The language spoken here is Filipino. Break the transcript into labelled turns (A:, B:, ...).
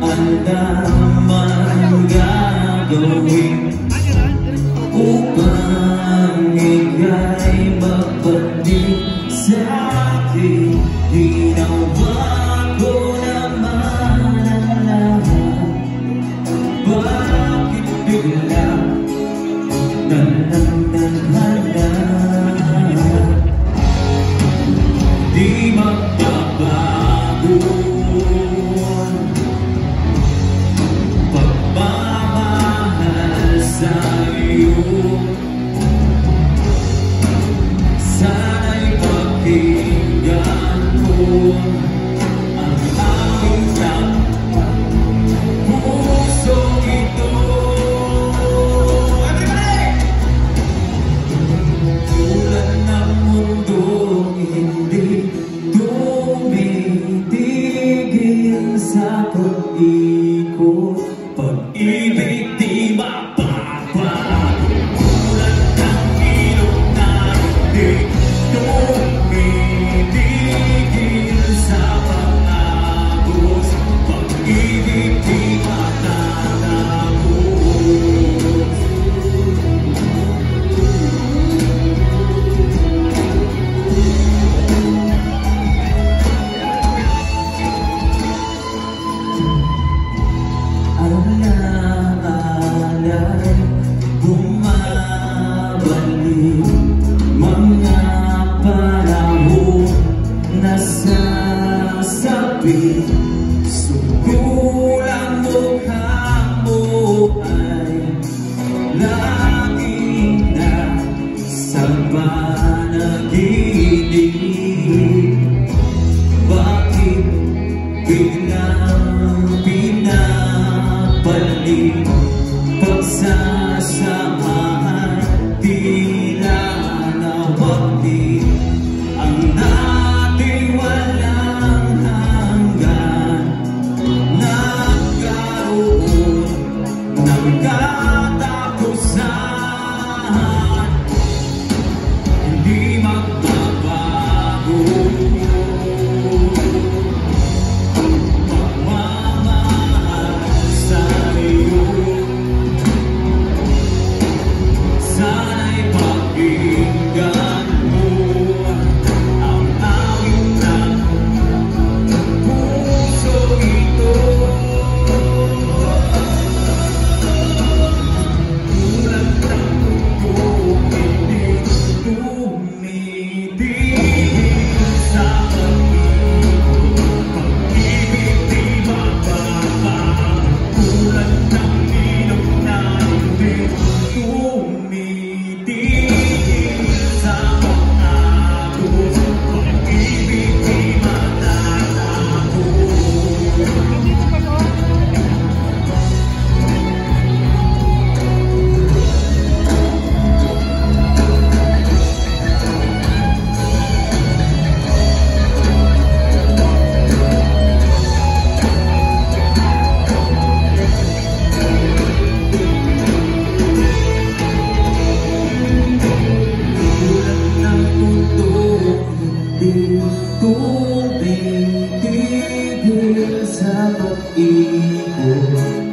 A: ang damang gagawin upang ika'y magbalik sa akin. Ginawa Biglang pinabalik Pagsasamahan Tila na wag ang na 一步。